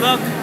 Look.